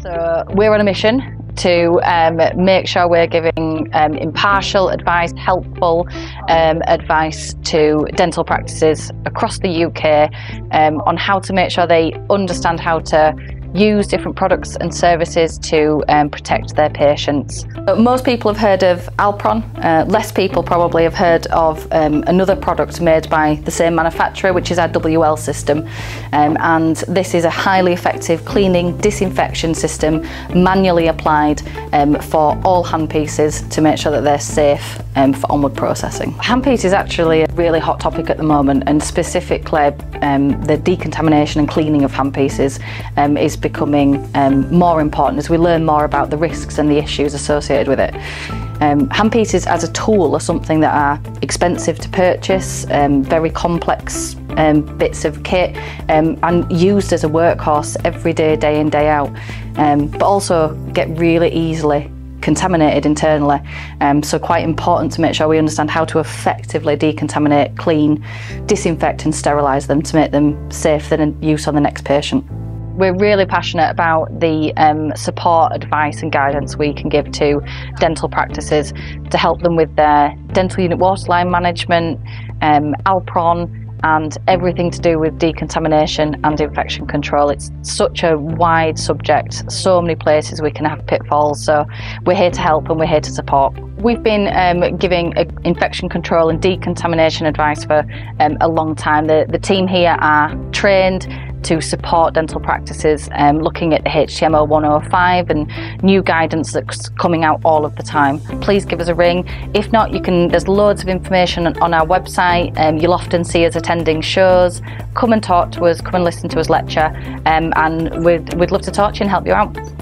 So we're on a mission to um, make sure we're giving um, impartial advice, helpful um, advice to dental practices across the UK um, on how to make sure they understand how to use different products and services to um, protect their patients. But most people have heard of Alpron, uh, less people probably have heard of um, another product made by the same manufacturer, which is our WL system. Um, and this is a highly effective cleaning disinfection system manually applied um, for all handpieces to make sure that they're safe um, for onward processing. Handpiece is actually a really hot topic at the moment and specifically um, the decontamination and cleaning of handpieces is becoming um, more important as we learn more about the risks and the issues associated with it. Um, handpieces as a tool are something that are expensive to purchase, um, very complex um, bits of kit, um, and used as a workhorse every day, day in, day out, um, but also get really easily contaminated internally. Um, so quite important to make sure we understand how to effectively decontaminate, clean, disinfect and sterilise them to make them safe for use on the next patient we're really passionate about the um, support, advice, and guidance we can give to dental practices to help them with their dental unit waterline management, um, Alpron, and everything to do with decontamination and infection control. It's such a wide subject, so many places we can have pitfalls. So we're here to help and we're here to support. We've been um, giving uh, infection control and decontamination advice for um, a long time. The, the team here are trained to support dental practices, um, looking at the HTM 01-05 and new guidance that's coming out all of the time. Please give us a ring. If not, you can. There's loads of information on our website. Um, you'll often see us attending shows. Come and talk to us. Come and listen to us lecture, um, and we'd, we'd love to talk to you and help you out.